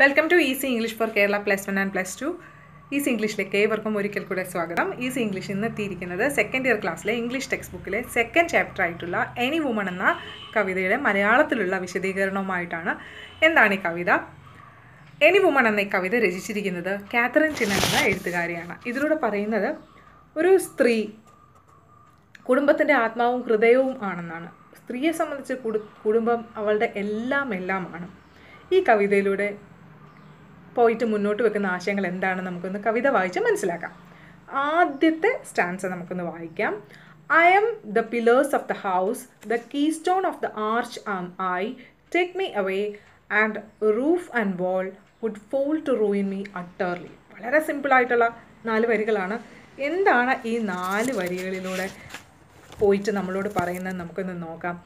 Welcome to easy English for Kerala plus one and plus two easy ഇംഗ്ലീഷിലേക്ക് ഏവർക്കും ഒരിക്കൽ കൂടെ സ്വാഗതം. ഈസി ഇംഗ്ലീഷ് ഇന്ന് എത്തിയിരിക്കുന്നത് സെക്കൻഡ് ഇയർ ക്ലാസ്സിലെ ഇംഗ്ലീഷ് ടെക്സ്റ്റ് ബുക്കിലെ സെക്കൻഡ് ചാപ്റ്റർ ആയിട്ടുള്ള എനി വുമൺ എന്ന കവിതയുടെ മലയാളത്തിലുള്ള വിശദീകരണവുമായിട്ടാണ് എന്താണ് ഈ കവിത? എനി വുമൺ എന്ന ഈ കവിത രചിച്ചിരിക്കുന്നത് കാത്തറിൻ ചിന്നൻ എന്ന എഴുത്തുകാരിയാണ്. ഇതിലൂടെ പറയുന്നത് ഒരു സ്ത്രീ കുടുംബത്തിന്റെ ആത്മാവും ഹൃദയവും ആണെന്നാണ്. സ്ത്രീയെ സംബന്ധിച്ച് കുടുംബം അവളുടെ എല്ലാം എല്ലാമാണ് ഈ കവിതയിലൂടെ പോയിട്ട് മുന്നോട്ട് വെക്കുന്ന ആശയങ്ങൾ എന്താണെന്ന് നമുക്കൊന്ന് കവിത വായിച്ച് മനസ്സിലാക്കാം. ആദ്യത്തെ സ്റ്റാൻസ് നമുക്കൊന്ന് വായിക്കാം. I am the pillars of the house the key stone of the arch am I take me away and roof and wall would fall to ruin me utterly വളരെ സിമ്പിളായിട്ടുള്ള നാല് വരികളാണ്. എന്താണ് ഈ നാല് വരികളിലൂടെ പോയിട്ട് നമ്മളോട് പറയുന്നത് നമുക്കൊന്ന് നോക്കാം.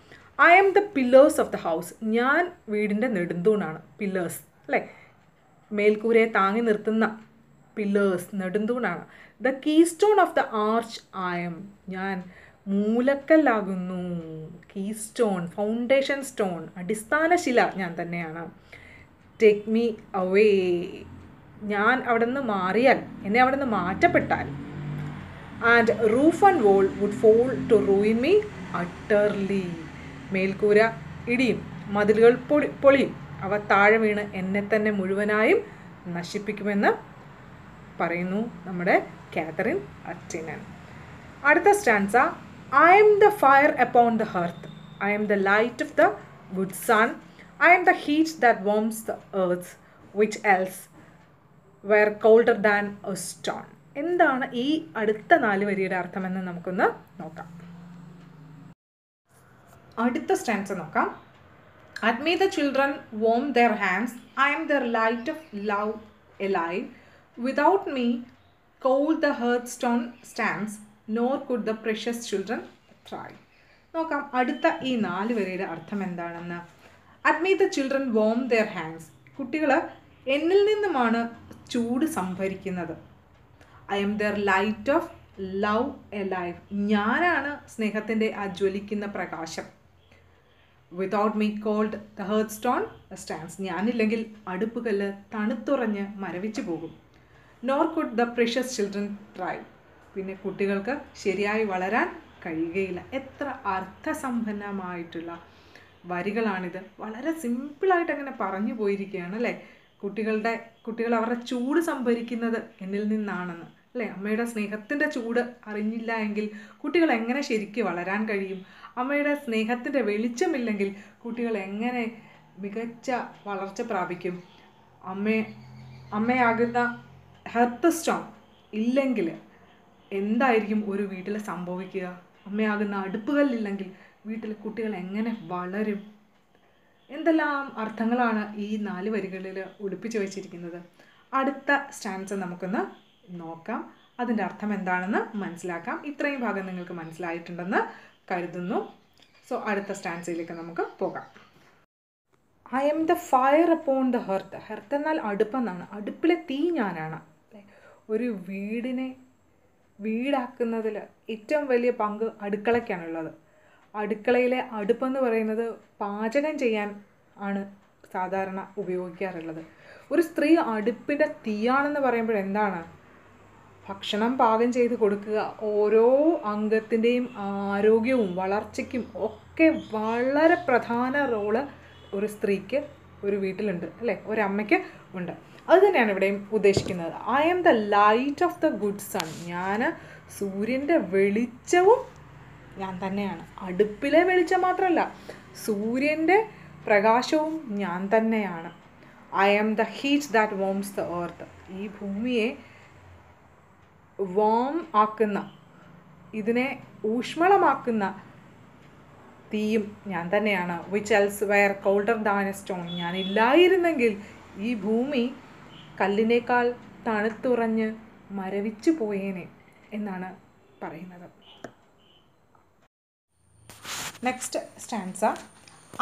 I am the pillars of the house ഞാൻ വീടിന്റെ നെടുന്തൂണാണ്. പില്ലേഴ്സ് അല്ലേ? മേൽക്കൂരയെ താങ്ങി നിർത്തുന്ന pillars നെടുന്തൂണാണ്. The key stone of the arch am ഞാൻ മൂലക്കല്ലാകുന്നു. കീ സ്റ്റോൺ ഫൗണ്ടേഷൻ സ്റ്റോൺ അടിസ്ഥാന ശില ഞാൻ തന്നെയാണ്. ടേക്ക് മീ അവേ ഞാൻ അവിടെ നിന്ന് മാറിയാൽ എന്നെ അവിടെ നിന്ന് മാറ്റപ്പെട്ടാൽ. And roof and wall would fall to ruin me utterly മേൽക്കൂര ഇടിയും മതിലുകൾ പൊളി പൊളിയും. അവ താഴെ വീണ് എന്നെ തന്നെ മുഴുവനായും നശിപ്പിക്കുമെന്ന് പറയുന്നു നമ്മുടെ കാതറിൻ അറ്റിനൻ. അടുത്ത stanza I am the fire upon the hearth I am the light of the good sun I am the heat that warms the earth which else were colder than a stone എന്താണ് ഈ അടുത്ത നാല് വരിയുടെ അർത്ഥമെന്ന് നമുക്കൊന്ന് നോക്കാം. അടുത്ത stanza നോക്കാം. At me the children warm their hands I am their light of love alive without me cold the hearth stone stands nor could the precious children thrive നോക്കാം അടുത്ത ഈ നാല് വരയുടെ അർത്ഥം എന്താണെന്ന്. At me the children warm their hands കുട്ടികൾ എന്നിൽ നിന്നുമാണ് ചൂട് സംഭരിക്കുന്നത്. I am their light of love alive ഞാനാണ് സ്നേഹത്തിന്റെ ആ ജ്വലിക്കുന്ന പ്രകാശം. Without me cold the hearth stone stanza ഞാനില്ലെങ്കിൽ അടുപ്പുകല്ല് തണുത്തുറഞ്ഞ് മരവിച്ചു പോകും. Nor could the precious children thrive പിന്നെ കുട്ടികൾക്ക് ശരിയായി വളരാൻ കഴിയുകയില്ല. എത്ര അർത്ഥസമ്പന്നമായിട്ടുള്ള വരികളാണിത്. വളരെ സിമ്പിളായിട്ട് അങ്ങനെ പറഞ്ഞു പോയിരിക്കുകയാണ് അല്ലേ? കുട്ടികളുടെ കുട്ടികൾ അവരുടെ ചൂട് സംഭരിക്കുന്നത് എന്നിൽ നിന്നാണെന്ന്. അല്ലേ? അമ്മയുടെ സ്നേഹത്തിന്റെ ചൂട് അറിഞ്ഞില്ല എങ്കിൽ കുട്ടികൾ എങ്ങനെ ശരിക്ക് വളരാൻ കഴിയും? അമ്മയുടെ സ്നേഹത്തിന്റെ വെളിച്ചമില്ലെങ്കിൽ കുട്ടികൾ എങ്ങനെ മികച്ച വളർച്ച പ്രാപിക്കും? അമ്മ അമ്മയാകുന്ന ഹെർത്ത് സ്റ്റോൺ ഇല്ലെങ്കിൽ എന്തായിരിക്കും ഒരു വീട്ടിൽ സംഭവിക്കുക? അമ്മയാകുന്ന അടുപ്പുകളില്ലെങ്കിൽ വീട്ടിൽ കുട്ടികൾ എങ്ങനെ വളരും? എന്തെല്ലാം അർത്ഥങ്ങളാണ് ഈ നാല് വരികളിൽ ഒളിപ്പിച്ചു വച്ചിരിക്കുന്നത്? അടുത്ത സ്റ്റാൻസ് നമുക്കൊന്ന് നോക്കാം. അതിന്റെ അർത്ഥം എന്താണെന്ന് മനസ്സിലാക്കാം. ഇത്രയും ഭാഗം നിങ്ങൾക്ക് മനസ്സിലായിട്ടുണ്ടെന്ന് കരുതുന്നു. സോ അടുത്ത സ്റ്റാൻസിലേക്ക് നമുക്ക് പോകാം. I am the fire upon the hearth hearth എന്നാൽ അടുപ്പെന്നാണ് അടുപ്പിലെ തീ ഞാനാണ്. ഒരു വീടിനെ വീടാക്കുന്നതിൽ ഏറ്റവും വലിയ പങ്ക് അടുക്കളയ്ക്കാണുള്ളത് അടുക്കളയിലെ അടുപ്പെന്ന് പറയുന്നത് പാചകം ചെയ്യാൻ ആണ് സാധാരണ ഉപയോഗിക്കാറുള്ളത്. ഒരു സ്ത്രീ അടുപ്പിന്റെ തീയാണെന്ന് പറയുമ്പോൾ എന്താണ്? ഭക്ഷണം പാകം ചെയ്ത് കൊടുക്കുക. ഓരോ അംഗത്തിന്റെയും ആരോഗ്യവും വളർച്ചയ്ക്കും ഒക്കെ വളരെ പ്രധാന റോൾ ഒരു സ്ത്രീക്ക് ഒരു വീട്ടിലുണ്ട് അല്ലേ? ഒരമ്മയ്ക്ക് ഉണ്ട്. അത് തന്നെയാണ് ഇവിടെയും ഉദ്ദേശിക്കുന്നത്. I am the light of the good sun ഞാൻ സൂര്യന്റെ വെളിച്ചവും ഞാൻ തന്നെയാണ്. അടുപ്പിലെ വെളിച്ചം മാത്രമല്ല സൂര്യന്റെ പ്രകാശവും ഞാൻ തന്നെയാണ്. I am the heat that warms the earth ഈ ഭൂമിയെ വാം ആക്കുന്ന ഇതിനെ ഊഷ്മളമാക്കുന്ന തീയും ഞാൻ തന്നെയാണ് which else were colder than a stone ഞാൻ ഇല്ലായിരുന്നെങ്കിൽ ഈ ഭൂമി കല്ലിനേക്കാൾ തണുത്തുറഞ്ഞ് മരവിച്ചു പോയേനെ എന്നാണ് പറയുന്നത്. Next stanza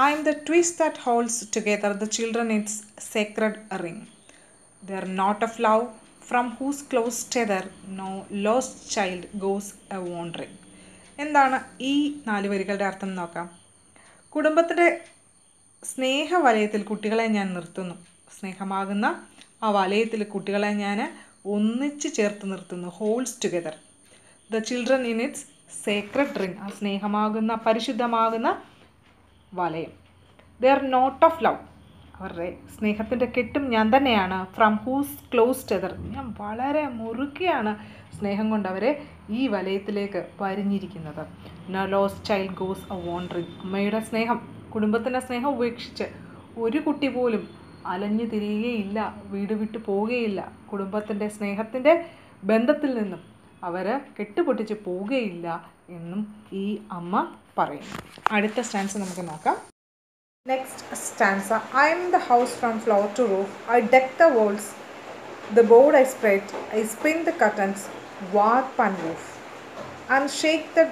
I am the twist that holds together the children its sacred ring their knot of love from whose close tether no lost child goes a wandering എന്താണ് ഈ നാല് വരികളുടെ അർത്ഥം നോക്കാം. കുടുംബത്തിന്റെ സ്നേഹവലയത്തിൽ കുട്ടികളെ ഞാൻ നിർത്തുന്നു. സ്നേഹമാകുന്ന ആ വലയത്തിൽ കുട്ടികളെ ഞാൻ ഒന്നിച്ച് ചേർത്ത് നിർത്തുന്നു. Holds together the children in its sacred ring ആ സ്നേഹമാകുന്ന പരിശുദ്ധമാകുന്ന വലയം. ദർ നോട്ട് ഓഫ് ലവ് അവരുടെ സ്നേഹത്തിന്റെ കെട്ടും ഞാൻ തന്നെയാണ്. ഫ്രം ഹൂസ് ക്ലോസ് ടെതർ ഞാൻ വളരെ മുറുക്കിയാണ് സ്നേഹം കൊണ്ട് അവരെ ഈ വലയത്തിലേക്ക് വരിഞ്ഞിരിക്കുന്നത്. No lost child goes a wandering അമ്മയുടെ സ്നേഹം കുടുംബത്തിന്റെ സ്നേഹം ഉപേക്ഷിച്ച് ഒരു കുട്ടി പോലും അലഞ്ഞു തിരിയുകയില്ല വീട് വിട്ടു പോവുകയില്ല. കുടുംബത്തിന്റെ സ്നേഹത്തിന്റെ ബന്ധത്തിൽ നിന്നും അവർ കെട്ടുപൊട്ടിച്ച് പോവുകയില്ല എന്നും ഈ അമ്മ പറയുന്നു. അടുത്ത സ്റ്റാൻസ് നമുക്ക് നോക്കാം. Next stanza I am the house from floor to roof I deck the walls the board I spread I spin the curtains warp and woof and shake the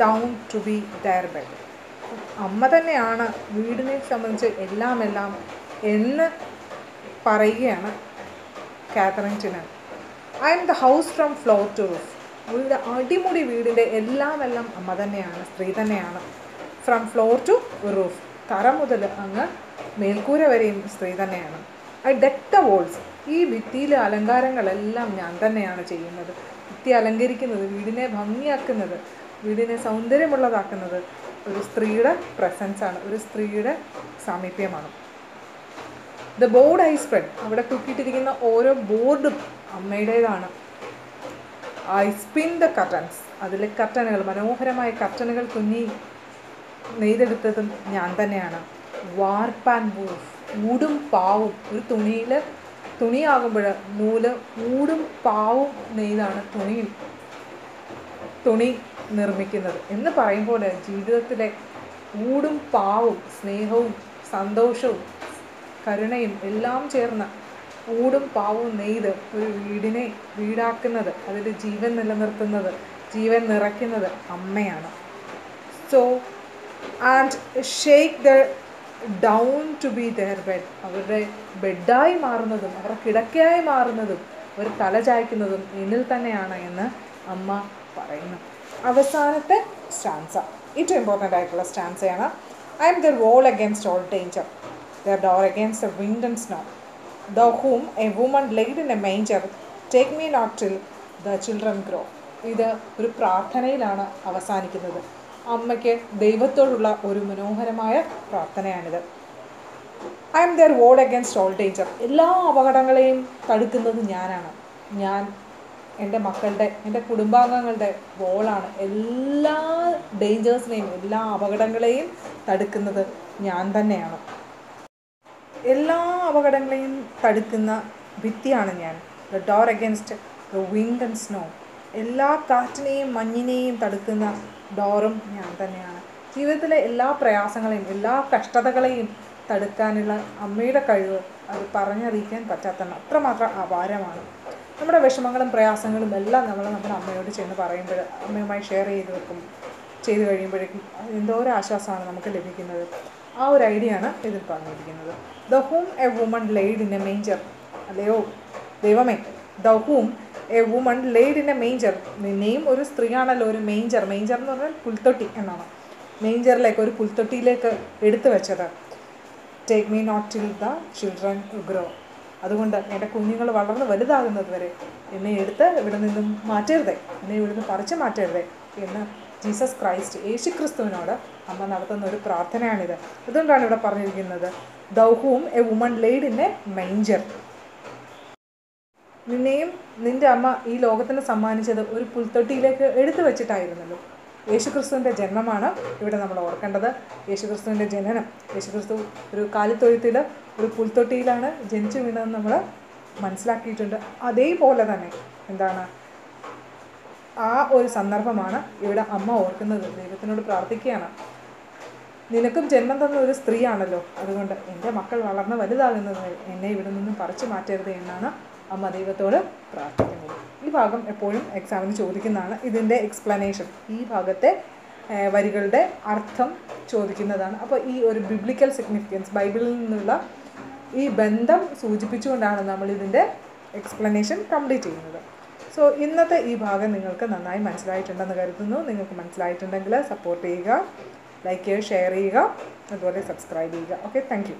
down to be their bed അമ്മ തന്നെയാണ് വീടിനെ സംബന്ധിച്ച് എല്ലാം എല്ലാം എന്ന് പറയുകയാണ് കാത്തറിന്റിന് I am the house from floor to roof ഒരു അടിമുടി വീടിന്റെ എല്ലാം എല്ലാം അമ്മ തന്നെയാണ് സ്ത്രീ തന്നെയാണ്. ഫ്രം ഫ്ലോർ ടു റൂഫ് തറ മുതൽ അങ്ങ് മേൽക്കൂര വരെയും സ്ത്രീ തന്നെയാണ്. ഐ ഡെക്ക് ദ വോൾസ് ഈ ഭിത്തിയിലെ അലങ്കാരങ്ങളെല്ലാം ഞാൻ തന്നെയാണ് ചെയ്യുന്നത്. ഭിത്തി അലങ്കരിക്കുന്നത് വീടിനെ ഭംഗിയാക്കുന്നത് വീടിനെ സൗന്ദര്യമുള്ളതാക്കുന്നത് ഒരു സ്ത്രീയുടെ പ്രസൻസാണ് ഒരു സ്ത്രീയുടെ സാമീപ്യമാണ്. ദ ബോർഡ് ഐ സ്പ്രെഡ് അവിടെ തൂക്കിയിട്ടിരിക്കുന്ന ഓരോ ബോർഡും അമ്മയുടേതാണ്. ഐ സ്പിൻ ദ കർട്ടൻസ് അതിലെ കർട്ടനുകൾ മനോഹരമായ കർട്ടനുകൾ തുന്നി നെയ്തെടുത്തതും ഞാൻ തന്നെയാണ്. വാർപ്പ് ആൻഡ് വൂഫ് ഊടും പാവും. ഒരു തുണിയിൽ തുണിയാകുമ്പോൾ നൂൽ ഊടും പാവും നെയ്താണ് തുണി തുണി നിർമ്മിക്കുന്നത്. എന്ന് പറയുമ്പോൾ ജീവിതത്തിലെ ഊടും പാവും സ്നേഹവും സന്തോഷവും കരുണയും എല്ലാം ചേർന്ന ഊടും പാവും നെയ്ത് ഒരു വീടിനെ വീടാക്കുന്നത് അതിൽ ജീവൻ നിലനിർത്തുന്നത് ജീവൻ നിറയ്ക്കുന്നത് അമ്മയാണ്. So and shake the down to be their bed അവരുടെ ബെഡായി മാറുന്നതും അവരുടെ കിടക്കയായി മാറുന്നതും അവർ തല ചായ്ക്കുന്നതും എന്നിൽ തന്നെയാണ് എന്ന് അമ്മ പറയുന്നു. അവസാനത്തെ സ്റ്റാൻസ ഏറ്റവും ഇമ്പോർട്ടന്റ് ആയിട്ടുള്ള സ്റ്റാൻസയാണ് I am their wall against all danger their door against the wind and snow thou whom a woman laid in a manger take me not till the children grow ഇത് ഒരു പ്രാർത്ഥനയിലാണ് അവസാനിക്കുന്നത്. അമ്മയ്ക്ക് ദൈവത്തോടുള്ള ഒരു മനോഹരമായ പ്രാർത്ഥനയാണിത്. I am their wall against all danger എല്ലാ അപകടങ്ങളെയും തടുക്കുന്നത് ഞാനാണ്. ഞാൻ എന്റെ മക്കളുടെ എന്റെ കുടുംബാംഗങ്ങളുടെ വോളാണ് എല്ലാ ഡേഞ്ചേഴ്സിനെയും എല്ലാ അപകടങ്ങളെയും തടുക്കുന്നത് ഞാൻ തന്നെയാണ്. എല്ലാ അപകടങ്ങളെയും തടുക്കുന്ന ഭിത്തിയാണ് ഞാൻ. The door against the wind and snow എല്ലാ കാറ്റിനെയും മഞ്ഞിനെയും തടുക്കുന്ന ഡോറും ഞാൻ തന്നെയാണ്. ജീവിതത്തിലെ എല്ലാ പ്രയാസങ്ങളെയും എല്ലാ കഷ്ടതകളെയും തടുക്കാനുള്ള അമ്മയുടെ കഴിവ് അത് പറഞ്ഞറിയിക്കാൻ പറ്റാത്ത അത്രമാത്രം അപാരമാണ്. നമ്മുടെ വിഷമങ്ങളും പ്രയാസങ്ങളും എല്ലാം നമ്മൾ നമ്മുടെ അമ്മയോട് ചെന്ന് പറയുമ്പോൾ അമ്മയുമായി ഷെയർ ചെയ്ത് വെക്കും. ചെയ്ത് കഴിയുമ്പോഴേക്കും എന്തോ ഒരു ആശ്വാസമാണ് നമുക്ക് ലഭിക്കുന്നത്. ആ ഒരു ഐഡിയ ആണ് ഇതിൽ പറഞ്ഞിരിക്കുന്നത്. Thou whom a woman laid in a manger അല്ലയോ? ദൈവമേ thou whom a woman laid in a manger നിന്നെയും ഒരു സ്ത്രീയാണല്ലോ ഒരു മേഞ്ചർ മേഞ്ചർ എന്ന് പറഞ്ഞാൽ പുൽത്തൊട്ടി എന്നാണ്. മേഞ്ചറിലേക്ക് ഒരു പുൽത്തൊട്ടിയിലേക്ക് എടുത്തു വെച്ചത്. Take me not till the children grow അതുകൊണ്ട് എന്റെ കുഞ്ഞുങ്ങൾ വളർന്ന് വലുതാകുന്നത് വരെ എന്നെ എടുത്ത് ഇവിടെ നിന്നും മാറ്റരുതേ. എന്നെ ഇവിടുന്ന് പറിച്ചു മാറ്റരുതേ എന്ന് ജീസസ് ക്രൈസ്റ്റ് യേശു ക്രിസ്തുവിനോട് അമ്മ നടത്തുന്ന ഒരു പ്രാർത്ഥനയാണിത്. അതുകൊണ്ടാണ് ഇവിടെ പറഞ്ഞിരിക്കുന്നത് ദൗഹവും a woman laid in a manger നിന്നെയും നിന്റെ അമ്മ ഈ ലോകത്തിന് സമ്മാനിച്ചത് ഒരു പുൽത്തൊട്ടിയിലേക്ക് എടുത്തു വെച്ചിട്ടായിരുന്നല്ലോ. യേശുക്രിസ്തുവിന്റെ ജന്മമാണ് ഇവിടെ നമ്മൾ ഓർക്കേണ്ടത്. യേശുക്രിസ്തുവിന്റെ ജനനം യേശുക്രിസ്തു ഒരു കാലിത്തൊഴുത്തിൽ ഒരു പുൽത്തൊട്ടിയിലാണ് ജനിച്ചു വീണതെന്ന് നമ്മൾ മനസ്സിലാക്കിയിട്ടുണ്ട്. അതേപോലെ തന്നെ എന്താണ്? ആ ഒരു സന്ദർഭമാണ് ഇവിടെ അമ്മ ഓർക്കുന്നത്. ദൈവത്തിനോട് പ്രാർത്ഥിക്കുകയാണ്. നിനക്കും ജന്മം തന്ന ഒരു സ്ത്രീയാണല്ലോ. അതുകൊണ്ട് എന്റെ മക്കൾ വളർന്ന് വലുതാകുന്നത് എന്നെ ഇവിടെ നിന്നും പറിച്ചു മാറ്റരുത് എന്നാണ് അമ്മ ദൈവത്തോട് പ്രാർത്ഥിക്കുന്നത് ഈ ഭാഗം എപ്പോഴും എക്സാമിന് ചോദിക്കുന്നതാണ്. ഇതിന്റെ എക്സ്പ്ലനേഷൻ ഈ ഭാഗത്തെ വരികളുടെ അർത്ഥം ചോദിക്കുന്നതാണ്. അപ്പോൾ ഈ ഒരു ബിബ്ലിക്കൽ സിഗ്നിഫിക്കൻസ് ബൈബിളിൽ നിന്നുള്ള ഈ ബന്ധം സൂചിപ്പിച്ചുകൊണ്ടാണ് നമ്മൾ ഇതിന്റെ എക്സ്പ്ലനേഷൻ കംപ്ലീറ്റ് ചെയ്യുന്നത്. സോ ഇന്നത്തെ ഈ ഭാഗം നിങ്ങൾക്ക് നന്നായി മനസ്സിലായിട്ടുണ്ടെന്ന് കരുതുന്നു. നിങ്ങൾക്ക് മനസ്സിലായിട്ടുണ്ടെങ്കിൽ സപ്പോർട്ട് ചെയ്യുക ലൈക്ക് ചെയ്യുക ഷെയർ ചെയ്യുക അതുപോലെ സബ്സ്ക്രൈബ് ചെയ്യുക. Okay thank